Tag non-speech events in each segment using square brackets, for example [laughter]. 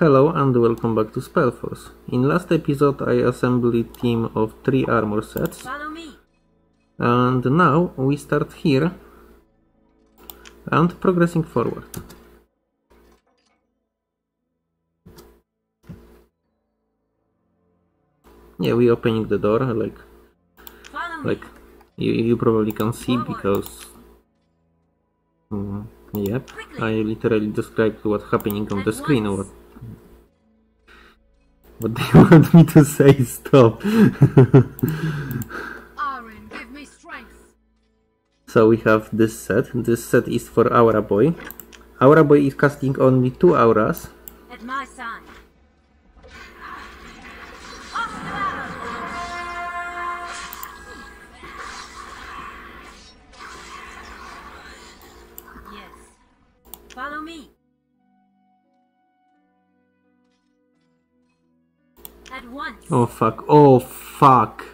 Hello and welcome back to Spellforce. In last episode I assembled a team of 3 armor sets. And now we start here and progressing forward. Yeah, we opening the door like like you, you probably can see because mm, yep I literally described what's happening on the screen. what what [laughs] they want me to say stop [laughs] Aaron, give me strength. so we have this set this set is for Aura Boy Aura Boy is casting only two auras At my side. Oh fuck. Oh fuck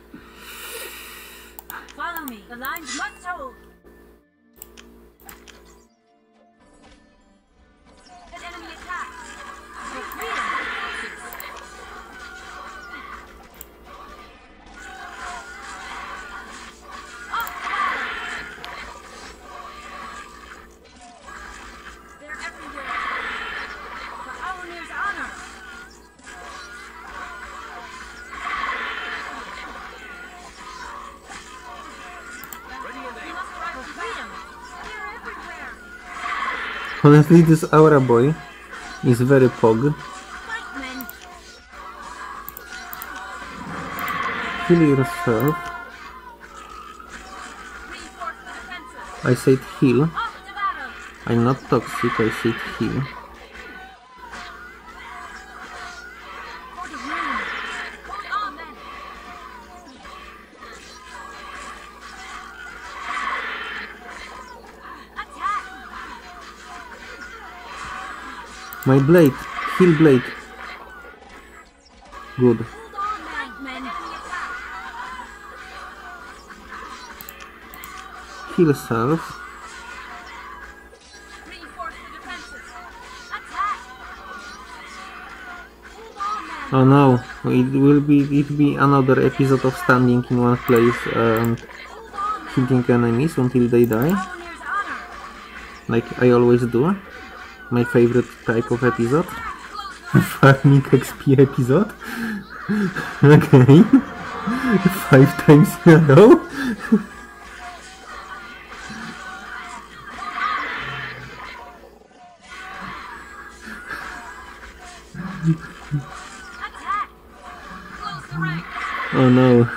honestly this Aura Boy is very pog heal yourself. I said heal. I'm not toxic I said heal my blade heal blade good heal self. Oh no, it will be it be another episode of standing in one place and hitting enemies until they die, like I always do. My favorite type of episode. Farming XP episode. [laughs] okay. Five times in a row. attack. Close the ranks. Oh no.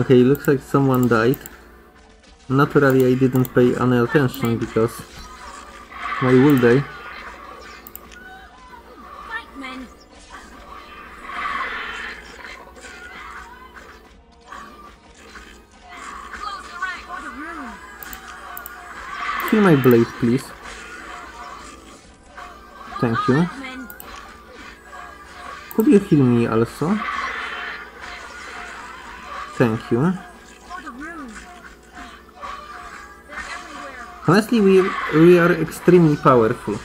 Okay, looks like someone died. Naturally I didn't pay any attention because why would they? Kill my blade please. Thank you. Could you heal me also? Thank you. Honestly, we we are extremely powerful.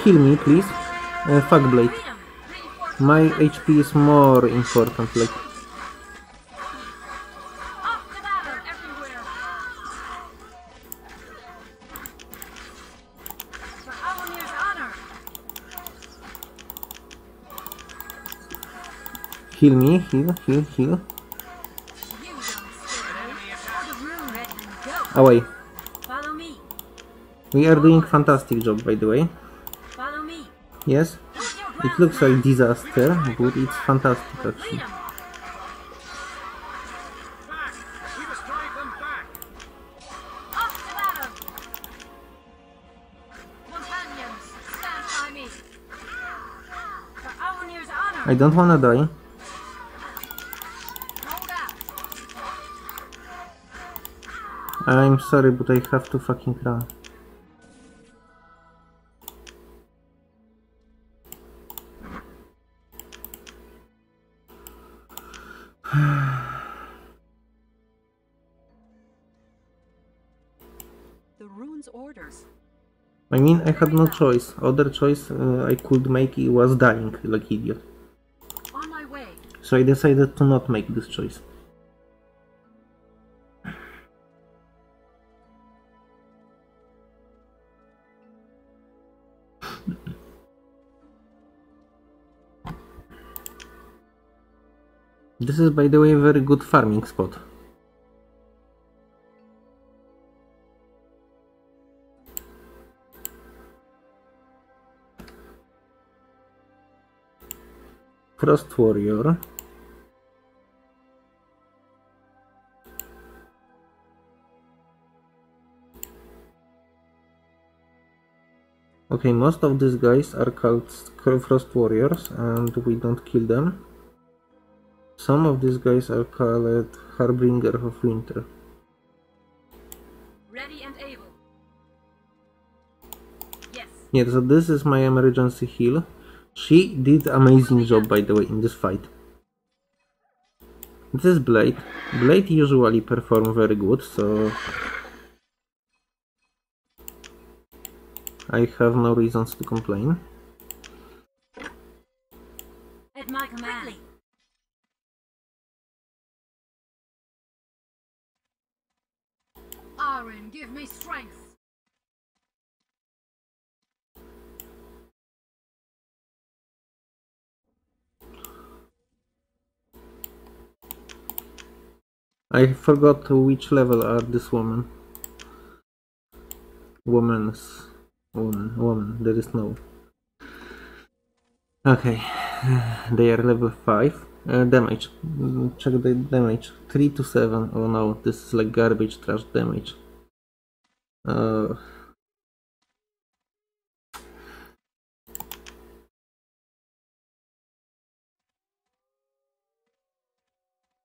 Heal me, please. Uh, fuck blade. My HP is more important. Like, heal me, heal, heal, heal. Away. We are doing fantastic job, by the way. Yes, it looks like disaster, but it's fantastic actually. I don't wanna must I'm sorry, but I have to fucking run. The rune's orders. I mean, I had no choice. Other choice uh, I could make was dying like idiot. On my way. So I decided to not make this choice. This is, by the way, a very good farming spot. Frost Warrior. Okay, most of these guys are called Frost Warriors and we don't kill them. Some of these guys are called Harbinger of Winter. Ready and able. Yes. Yeah, so this is my emergency heal. She did amazing job by the way in this fight. This is Blade. Blade usually perform very good, so I have no reasons to complain. At my command. Aaron, give me strength. I forgot which level are this woman. Woman's woman woman there is no. Okay. [sighs] They are level five. Uh, damage. Check the damage. Three to seven. Oh no, this is like garbage trash damage. Uh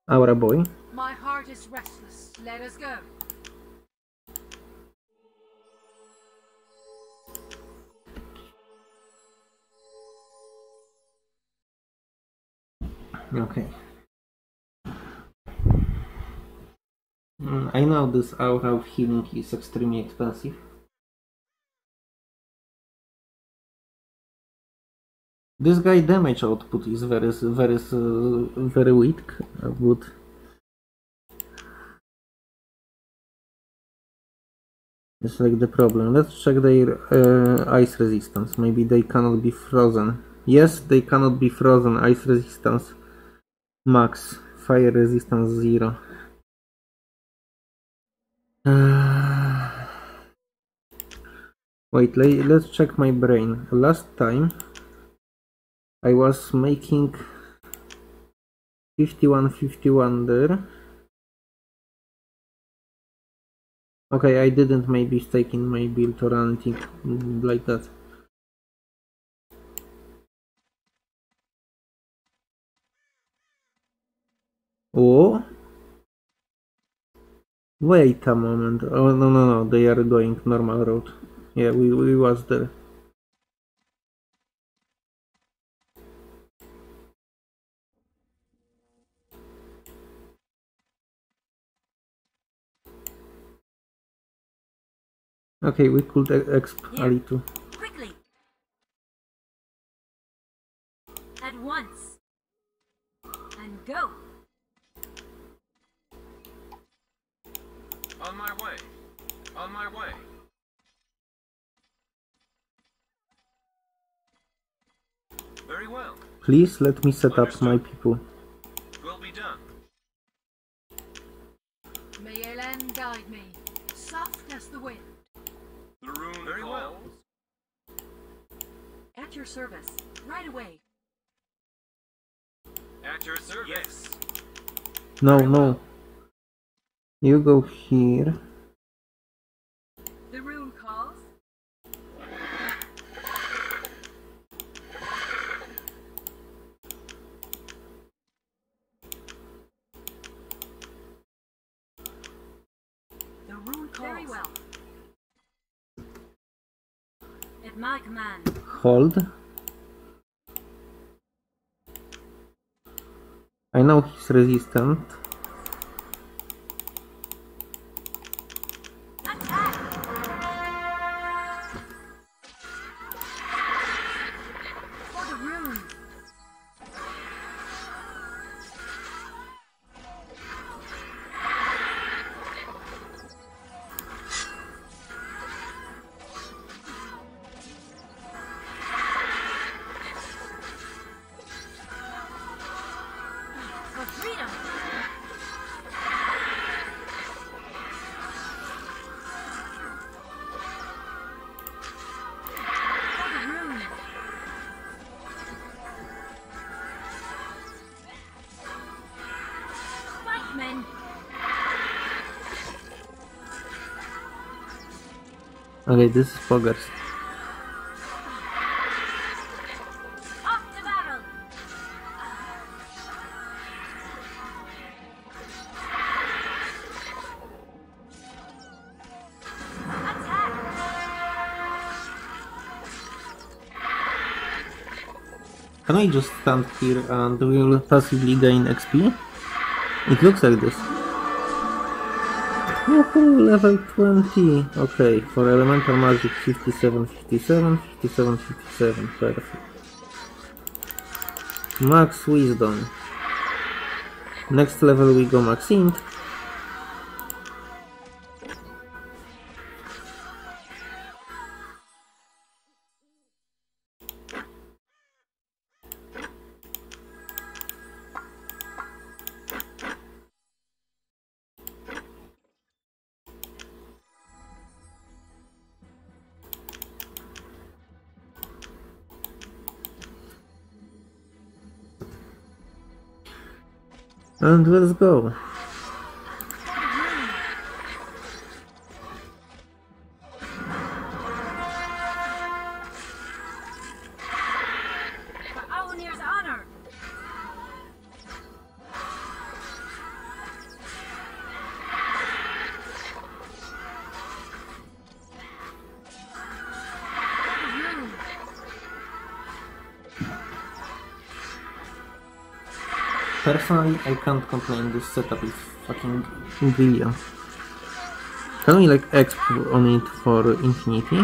Aura boy. Is restless. Let us go. Okay. Mm, I know this aura of healing is extremely expensive. This guy damage output is very very uh, very weak, uh, but it's like the problem. Let's check their uh, ice resistance. Maybe they cannot be frozen. Yes, they cannot be frozen. Ice resistance max, fire resistance zero. Uh, [sighs] wait, let's check my brain. Last time I was making 51 51 there. Okay, I didn't make mistake in my build or anything like that. Oh. Wait a moment. Oh no no no, they are going normal route. Yeah, we we was there. Okay, we could exp Here. Ali too. Quickly. At once. And go. On my way. On my way. Very well. Please let me set up my people. At your service. Right away. At your service. Yes. No, no. You go here. Hold. I know he's resistant. Okay, this is! Attack! Can I just stand here and we'll passively gain XP? It looks like this. Level 20! Okay, for elemental magic 57, 57, 57, 57, perfect. Max wisdom. Next level we go max int. And let's go. Personally, I can't complain. This setup is fucking brilliant. Can we like exp on it for infinity?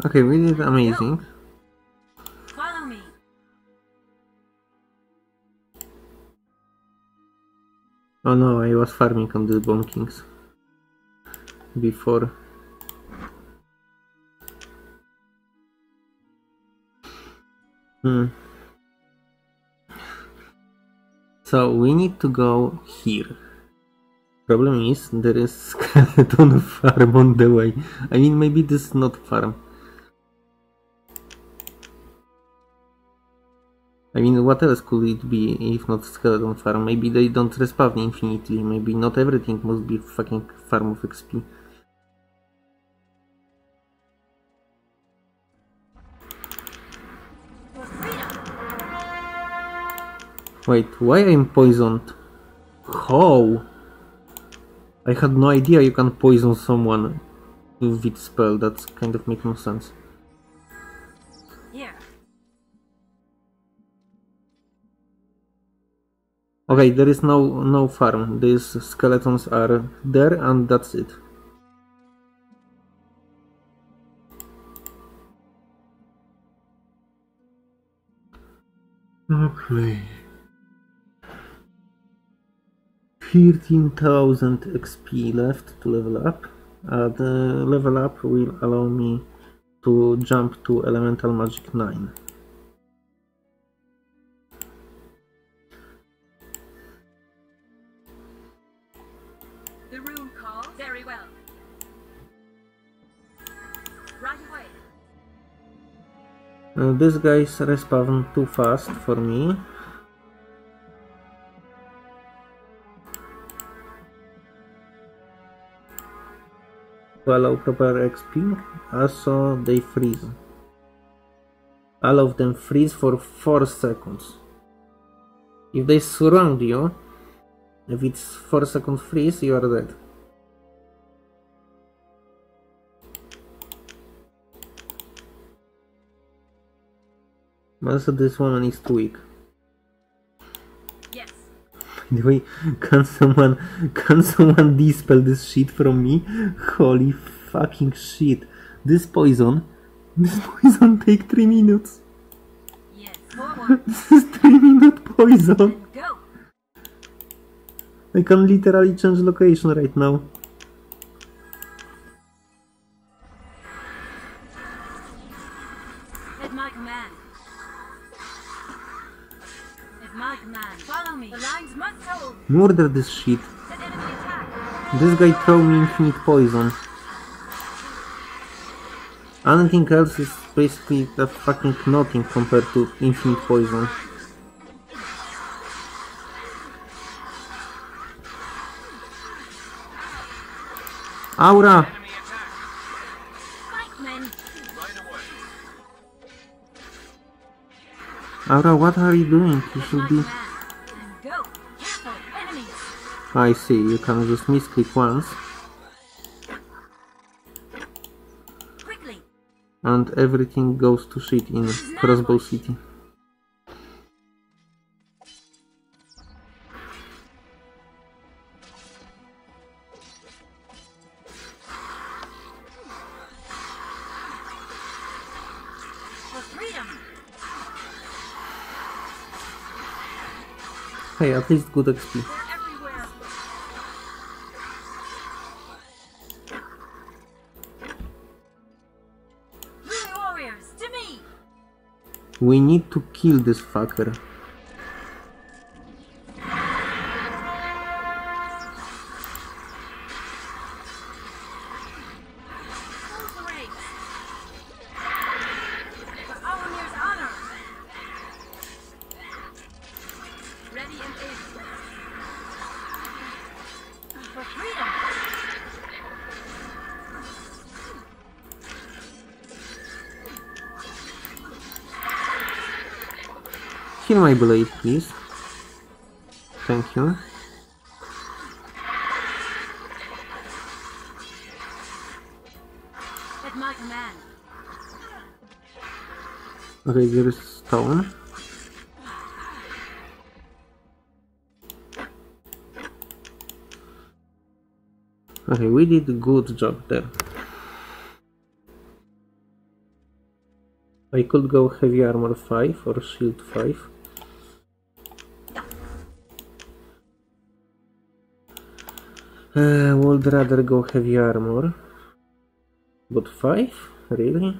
Okay, we did amazing. follow me. Oh no, I was farming on the Bomb Kings before. Hmm. So we need to go here. Problem is there is [laughs] skeleton farm on the way. I mean maybe this is not farm. I mean, what else could it be if not skeleton farm? Maybe they don't respawn infinitely. Maybe not everything must be fucking farm of XP. Wait, why I'm poisoned? How? I had no idea you can poison someone with spell. that kind of makes no sense. Okay, there is no no farm. These skeletons are there, and that's it. Okay. 13,000 XP left to level up. Uh, the level up will allow me to jump to Elemental Magic 9. Uh, this guy's respawn too fast for me. To allow proper XP, also they freeze. All of them freeze for 4 seconds. If they surround you, if it's 4 second freeze, you are dead. Also, this woman is too weak. Yes. By the way, can someone can someone dispel this shit from me? Holy fucking shit! This poison, this poison take three minutes. Yes. [laughs] This is three minute poison. go. I can literally change location right now. Murder this shit. This guy throw me infinite poison. Anything else is basically a fucking nothing compared to infinite poison. Aura! Aura, what are you doing? You should be... I see, you can just misclick once and everything goes to shit in Crossbow City. Hey, at least good XP. We need to kill this fucker. Ready and able. For freedom. Kill my blade, please. Thank you. At my command. Okay, there is stone. Okay, we did a good job there. I could go heavy armor 5 or shield 5. Uh, would rather go heavy armor. But 5? Really?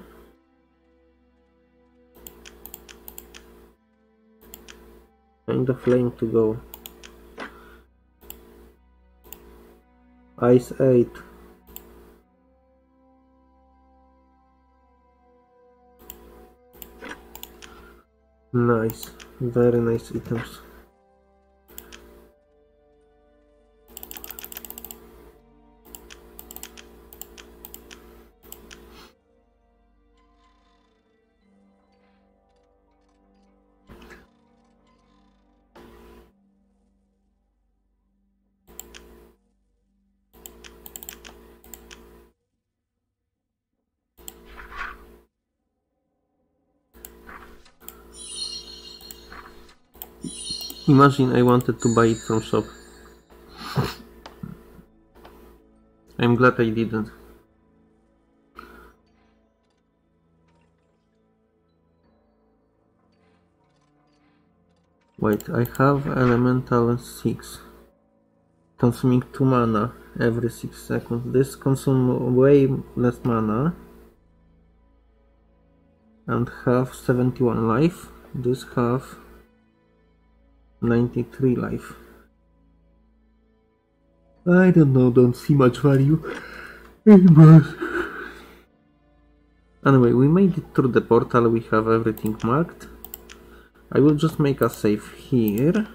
Kind of lame to go. Ice 8. Nice. Very nice items. Imagine I wanted to buy it from shop. I'm glad I didn't. Wait, I have elemental 6. Consuming 2 mana every 6 seconds. This consumes way less mana. And have 71 life. This have 93 life. I don't know, don't see much value. Anyway, we made it through the portal, we have everything marked. I will just make a save here.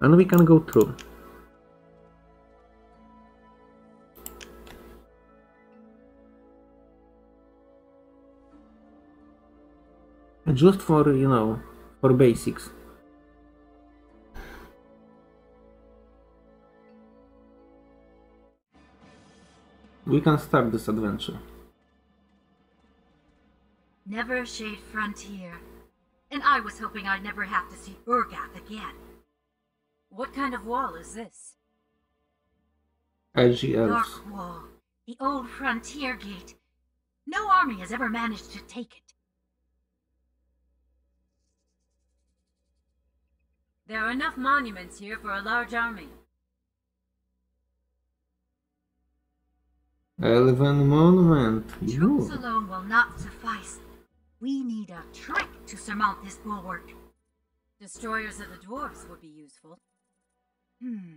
And we can go through. Just for, you know, for basics. We can start this adventure. Never a shade frontier. And I was hoping I'd never have to see Urgath again. What kind of wall is this? Elves. Dark Wall, the old frontier gate. No army has ever managed to take it. There are enough monuments here for a large army. Elven monument. Troops Ooh. alone will not suffice. We need a trick to surmount this bulwark. Destroyers of the dwarves would be useful. Hmm.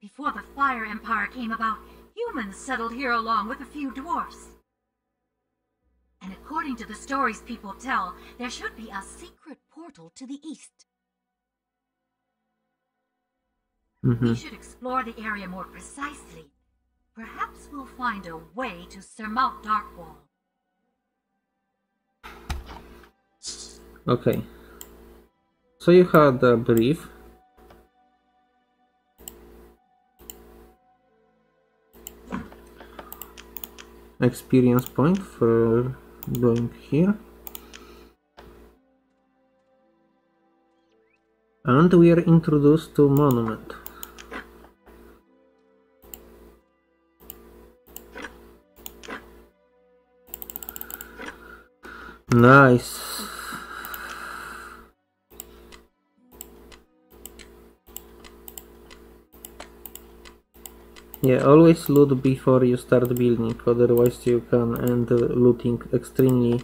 Before the Fire Empire came about, humans settled here along with a few dwarfs. And according to the stories people tell, there should be a secret portal to the east. Mhm. We should explore the area more precisely. Perhaps we'll find a way to surmount Darkwall. Okay. So you had a brief. Experience point for going here. And we are introduced to monument. Nice. Yeah, always loot before you start building, otherwise you can end looting extremely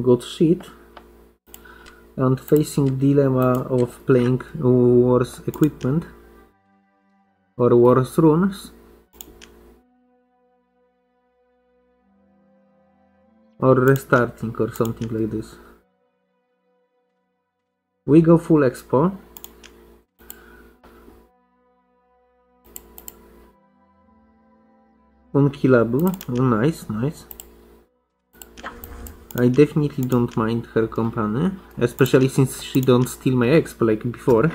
good shit and facing dilemma of playing worse equipment or worse runes or restarting or something like this. We go full expo. Unkillable. Oh, nice, nice. I definitely don't mind her company, especially since she don't steal my exp like before.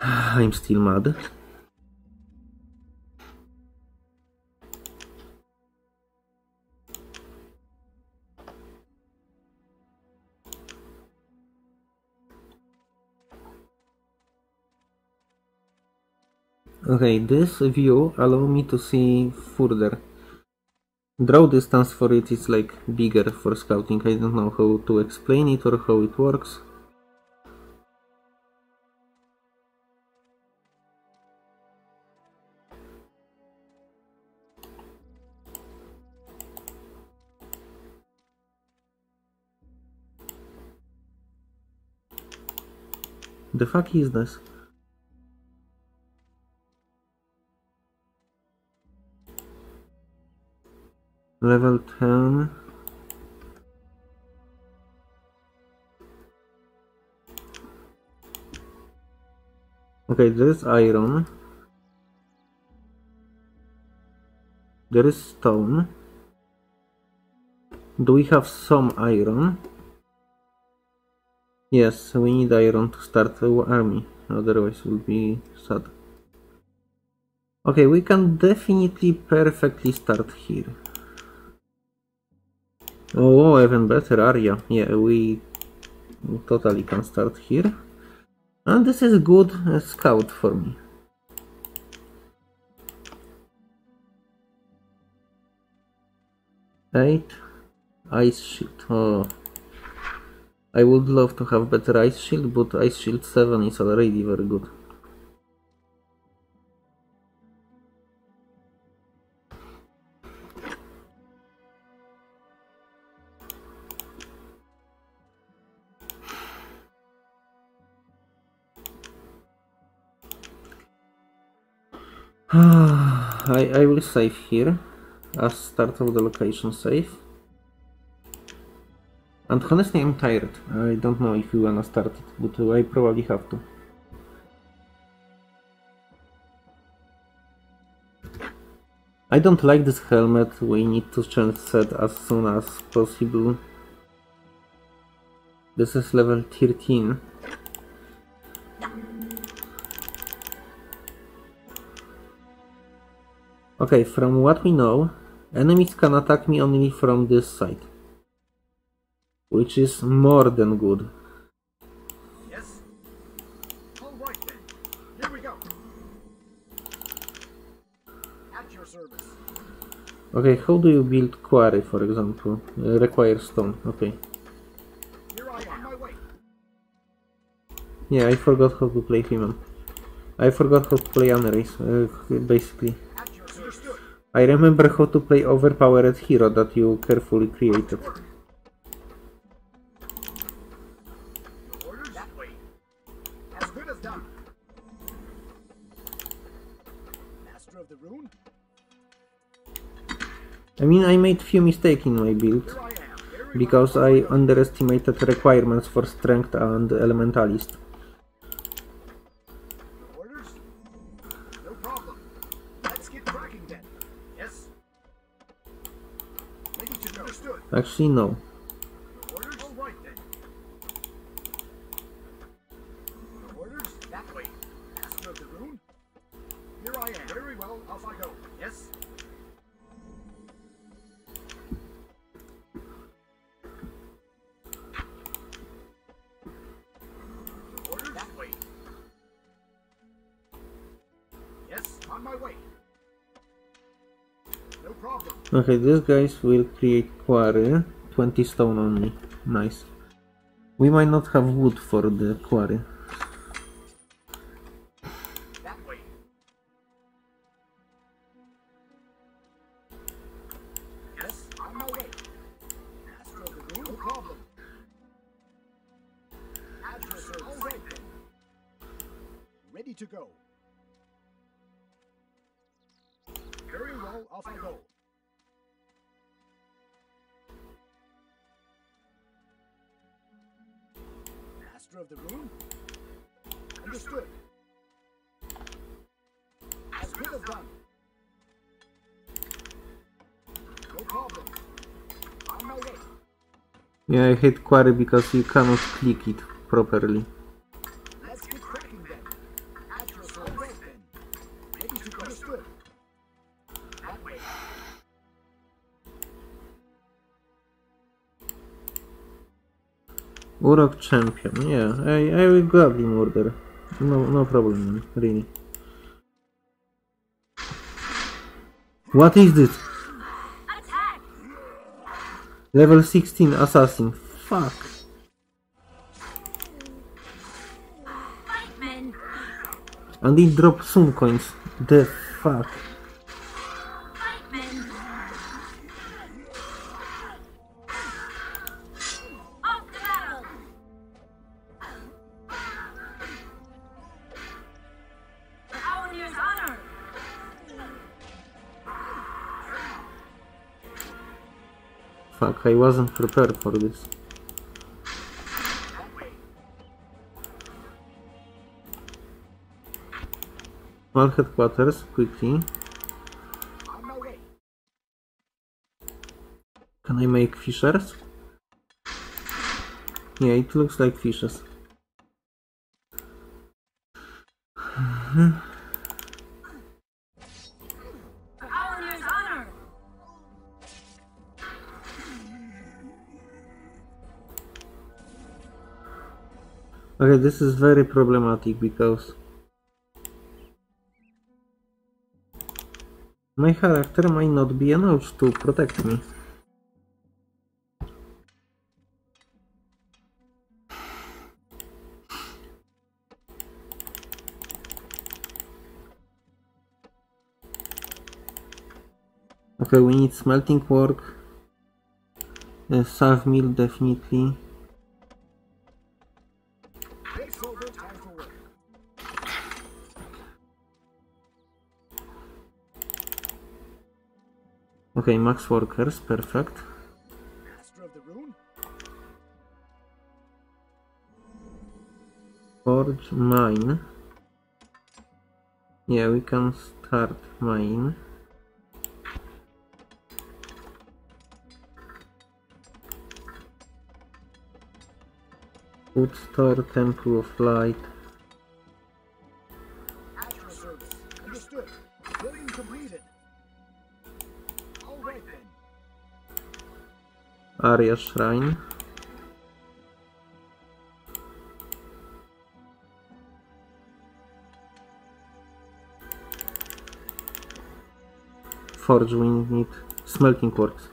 [sighs] I'm still mad. Okay, this view allow me to see further. Draw distance for it is like bigger for scouting. I don't know how to explain it or how it works. The fuck is this? Level 10. Okay, there is iron. There is stone. Do we have some iron? Yes, we need iron to start the army, otherwise we'll be sad. Okay, we can definitely perfectly start here. Oh, even better area. Yeah, we totally can start here. And this is good uh, scout for me. Eight. Ice sheet. Oh. I would love to have better Ice Shield, but Ice Shield 7 is already very good. [sighs] I, I will save here as start of the location save. And honestly, I'm tired. I don't know if you wanna start it, but I probably have to. I don't like this helmet. We need to change set as soon as possible. This is level 13. Okay, from what we know, enemies can attack me only from this side. Which is more than good. Yes? All right then. Here we go. At your service. Okay, how do you build quarry, for example? Uh, require stone, okay. Here I am. My way. Yeah, I forgot how to play human. I forgot how to play Anaris, uh, basically. At your service. Understood. I remember how to play overpowered hero that you carefully created. I mean, I made few mistakes in my build, because I underestimated requirements for strength and elementalist. Go. Understood. Okay, these guys will create quarry. 20 stone only. Nice. We might not have wood for the quarry. I hate quarry because you cannot click it properly. Urok champion. Yeah, I, I will gladly murder. No, no problem. Really. What is this? Level 16 assassin. Fuck. And it dropped some coins. The fuck. I wasn't prepared for this. Small headquarters, quickly. Can I make fishers? Yeah, it looks like fishes. Okay, this is very problematic because my character might not be enough to protect me. Okay, we need smelting work, uh, Sawmill definitely. Okay, max workers, perfect. Forge mine. Yeah, we can start mine. Food store, temple of light. Aria shrine. Forge we need smelting works.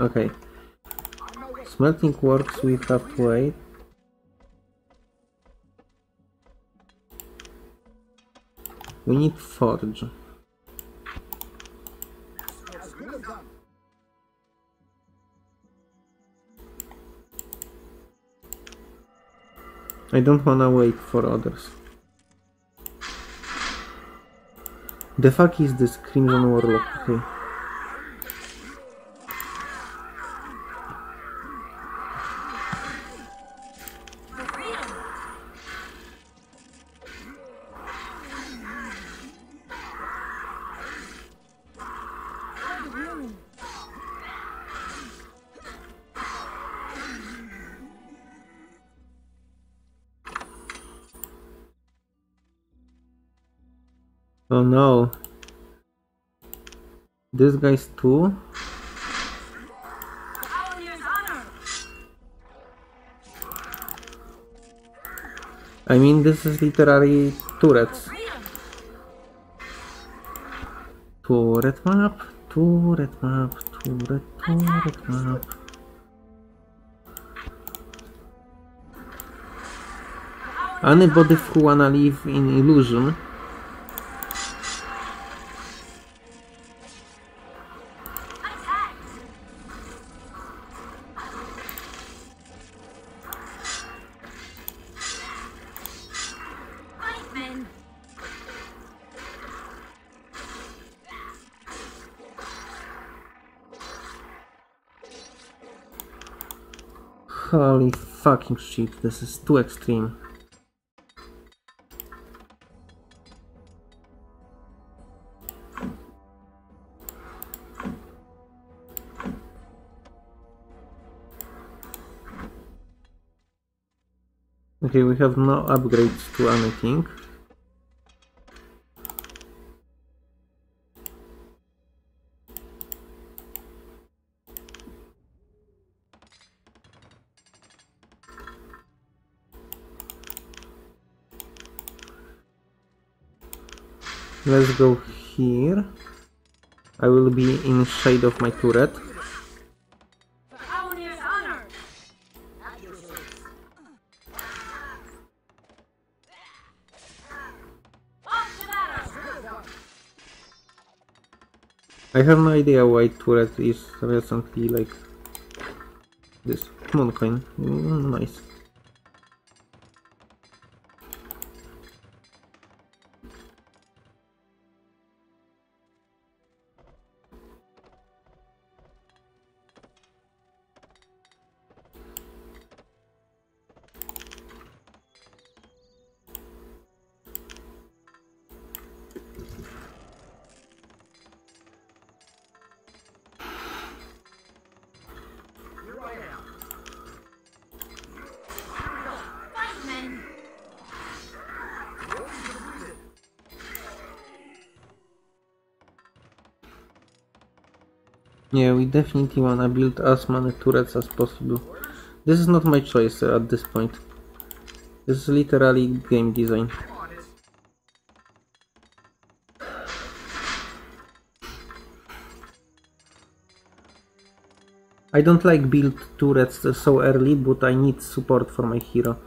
Okay. Smelting works we have to wait. We need forge. I don't wanna wait for others. The fuck is this Crimson Warlock? Okay. No. This guy's too? I mean, this is literally turrets. Turret map, turret map, turret, turret map. Anybody who wanna live in illusion fucking shit, this is too extreme. Okay, we have no upgrades to anything. Let's go here. I will be in shade of my turret. I have no idea why turret is recently like this. Come on, coin. Mm, nice. Definitely wanna build as many turrets as possible. This is not my choice at this point. This is literally game design. I don't like build turrets so early, but I need support for my hero.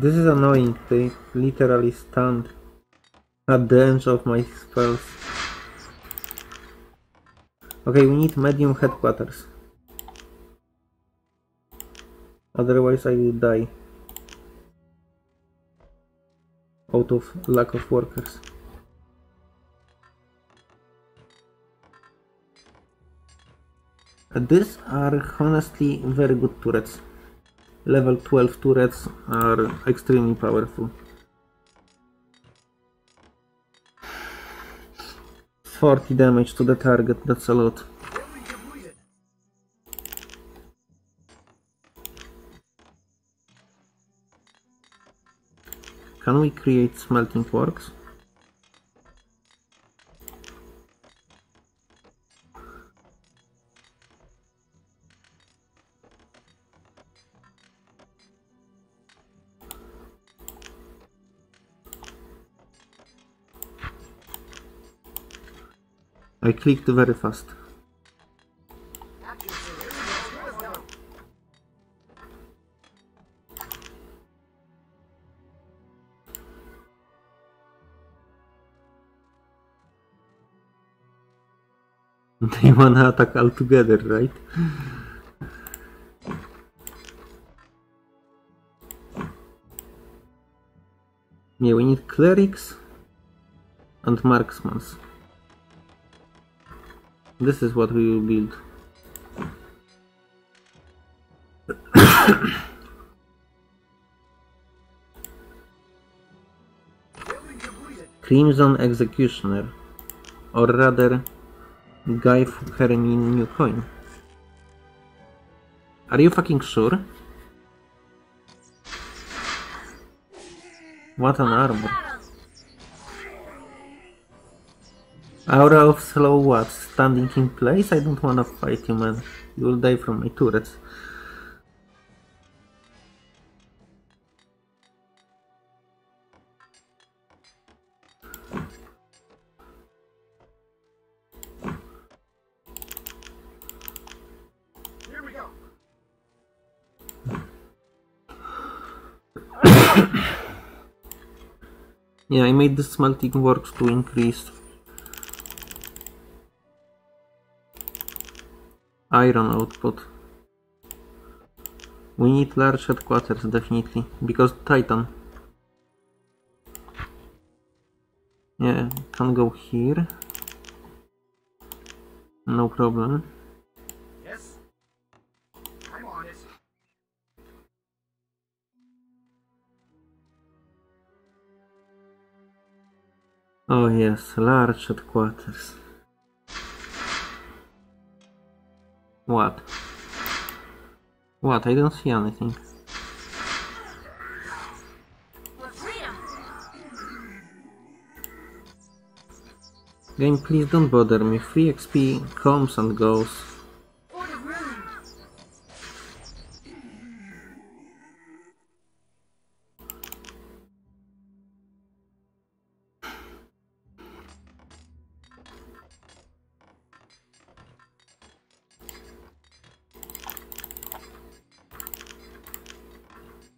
This is annoying, they literally stand at the edge of my spells. Okay, we need medium headquarters. Otherwise I will die. Out of lack of workers. These are honestly very good turrets. Level 12 turrets are extremely powerful. 40 damage to the target, that's a lot. Can we create smelting works? I clicked very fast. [laughs] They wanna attack all together, right? Yeah, we need clerics and marksmans. This is what we will build. [coughs] Crimson Executioner, or rather, Guy Fuckermi New Coin. Are you fucking sure? What an armor. Aura of slow what? Standing in place? I don't wanna fight you, man. You will die from my turrets. Here we go. [coughs] Yeah, I made the smelting works to increase iron output. We need large headquarters definitely because Titan. Yeah, can go here. No problem. Yes. I'm on it. Oh yes, large headquarters. What? What? I don't see anything. Game, please don't bother me. Free XP comes and goes.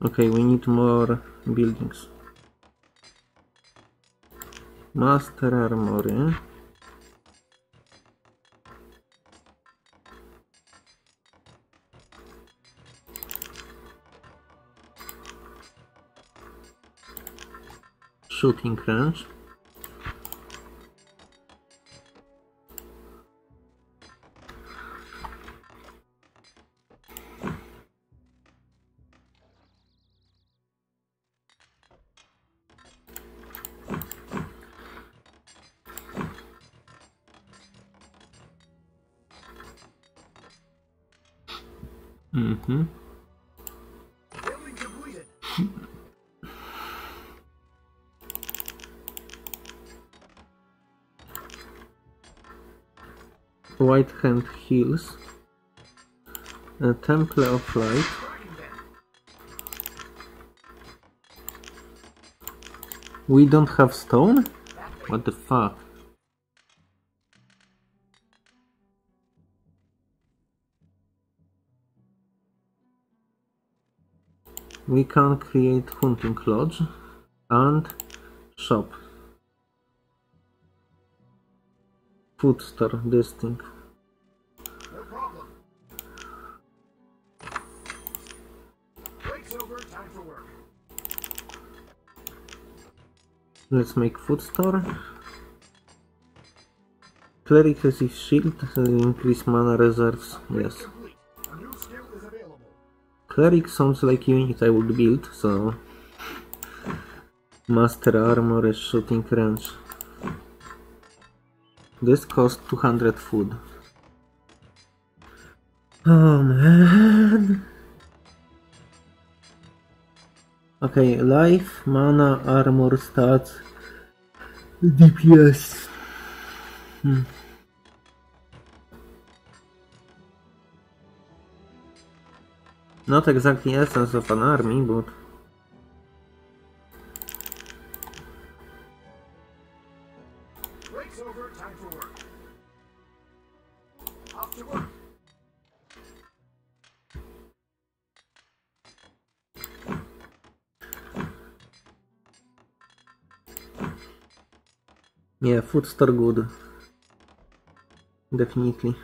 Okay, we need more buildings. Master Armory. Eh? Shooting range. Mm-hmm. White Hand Hills. A Temple of Light. We don't have stone? What the fuck? We can create hunting lodge and shop. Food store, this thing. Let's make food store. Cleric receives shield, increase mana reserves. Yes. Cleric sounds like unit I would build, so... Master armor is shooting range. This costs 200 food. Oh man! Okay, life, mana, armor, stats, DPS. Hmm. Not exactly essence of an army, but yeah, food store good. Definitely.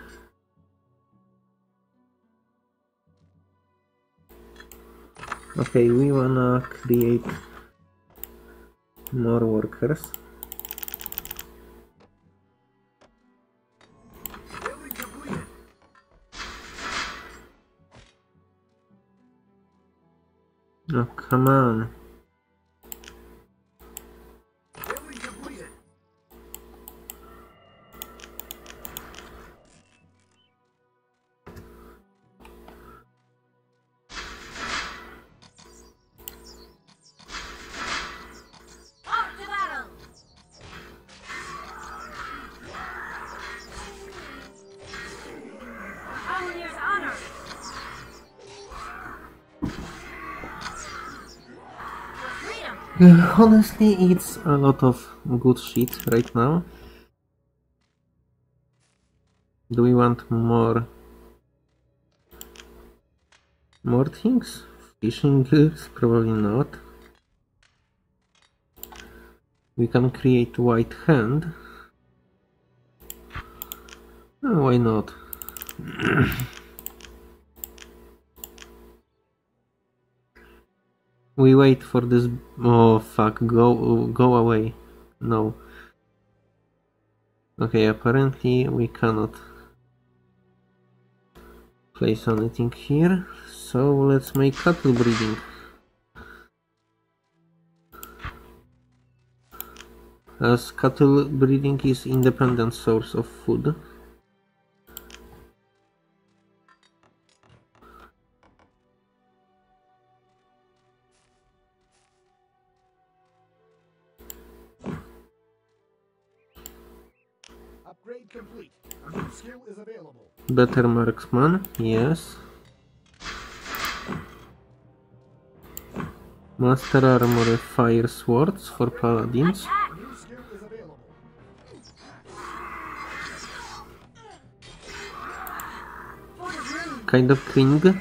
Okay, we wanna create more workers. Oh, come on. Honestly, it's a lot of good shit right now. Do we want more? More things? Fishing gears? Probably not. We can create white hand. Uh, why not? [clears throat] We wait for this. Oh fuck! Go, go away. No. Okay, apparently we cannot place anything here. So let's make cattle breeding. As cattle breeding is independent source of food. Better marksman, yes. Master armor fire swords for paladins. Kind of skill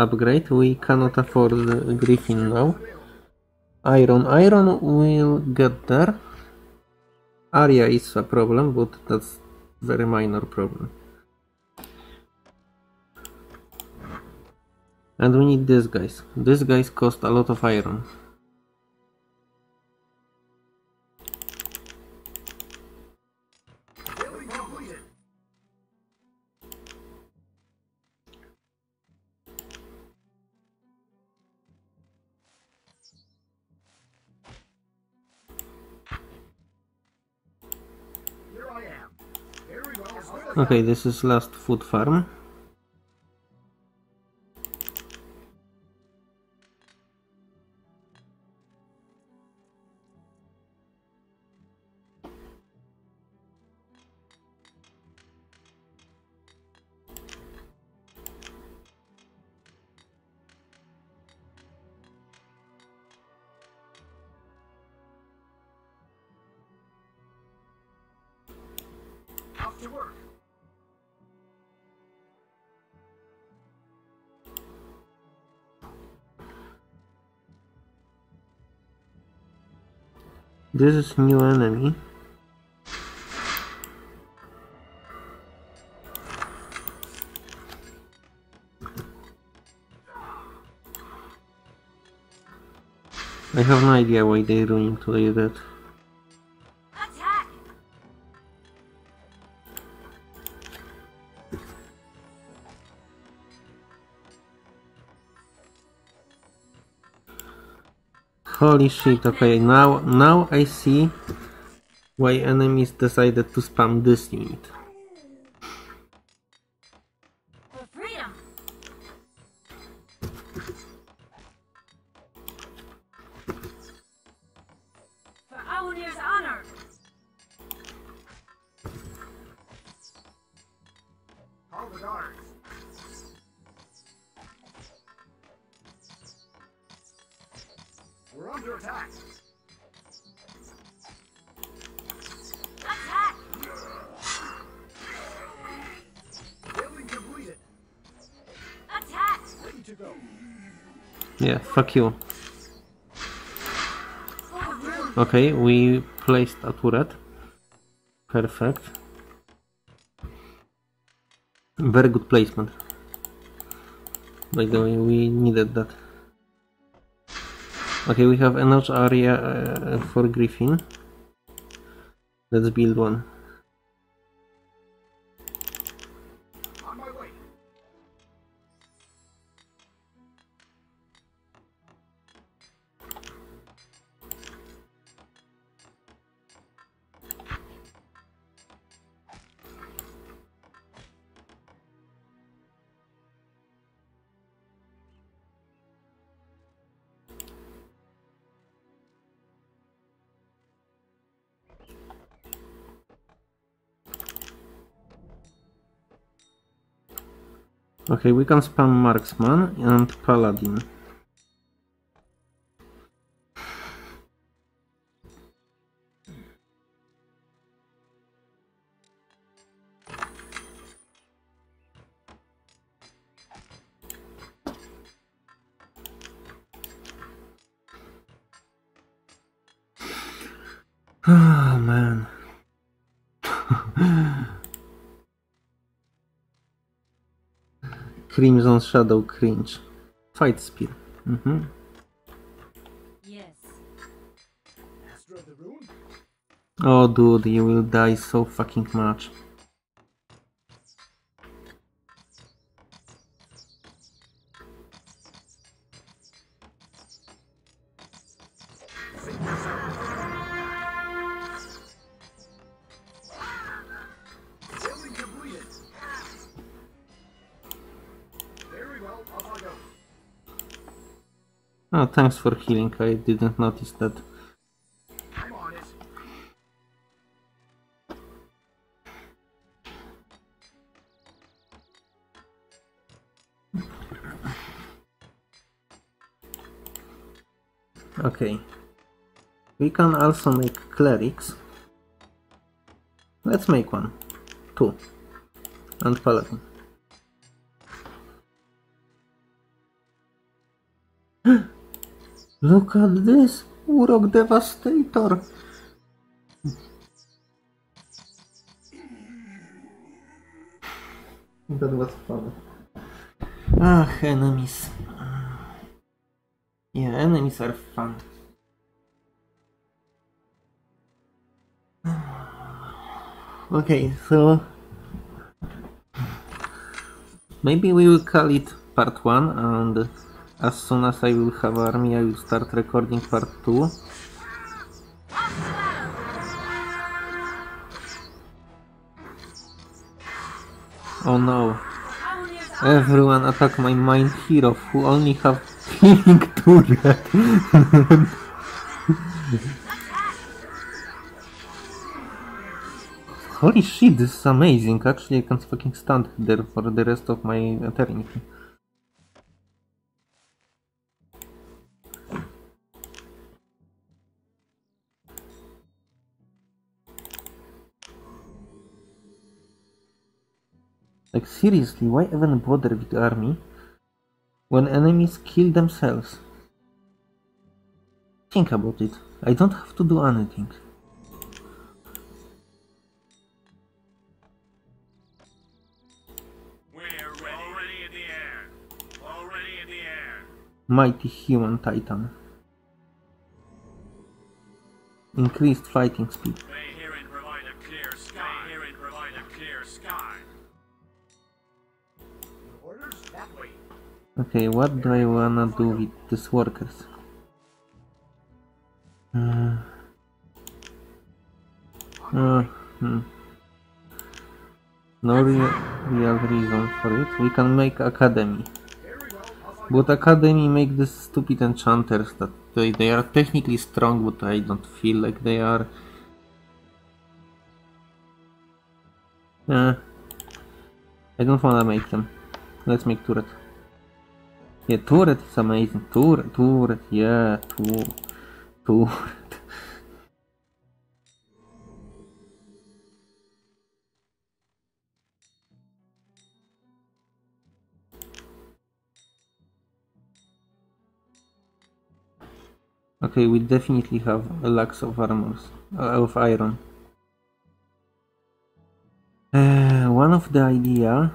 Upgrade, we cannot afford the Griffin now. Iron, iron will get there. Aria is a problem, but that's very minor problem. And we need these guys. These guys cost a lot of iron. Okay, this is last food farm. This is new enemy. I have no idea why they're doing to like that. Holy shit, okay, now now I see why enemies decided to spam this unit. Yeah, fuck you. Okay, we placed a turret. Perfect. Very good placement. By the way, we needed that. Okay, we have enough Aria uh, for Griffin. Let's build one. Okay, we can spam Marksman and Paladin. Ah, man. Crimson Shadow Cringe. Fight Spear. Mhm. Yes. Master of the Rune. Oh, dude, you will die so fucking much. Thanks for healing. I didn't notice that. Okay. We can also make clerics. Let's make one. Two. And paladin. Look at this! Urok Devastator! That was fun. Ah, enemies. Yeah, enemies are fun. Okay, so maybe we will call it part one and as soon as I will have army, I will start recording part two. Oh no. Everyone attack my main hero who only have healing [laughs] turret. Holy shit, this is amazing. Actually, I can fucking stand there for the rest of my eternity. Like seriously, why even bother with the army when enemies kill themselves? Think about it. I don't have to do anything. Mighty human titan. Increased fighting speed. Okay, what do I wanna do with these workers? Uh, uh, hmm. No real, real reason for it. We can make academy. But academy make these stupid enchanters that they, they are technically strong, but I don't feel like they are. Uh, I don't wanna make them. Let's make turret. Yeah, turret is amazing. Turret, turret, yeah, turret, turret. Okay, we definitely have a lack of armors, uh, of iron. Uh, one of the idea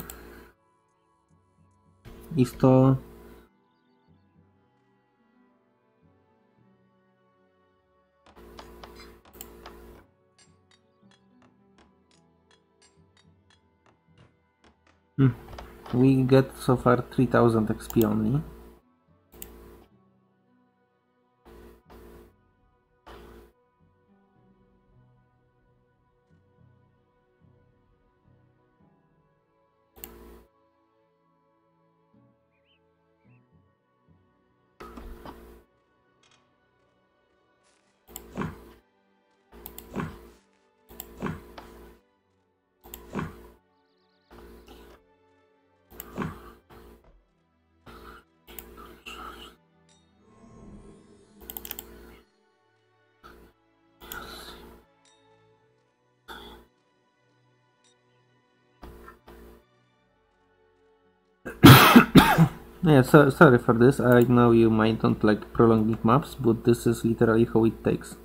is to Hmm. We get so far 3000 XP only. So, sorry for this. I know you might don't like prolonging maps, but this is literally how it takes.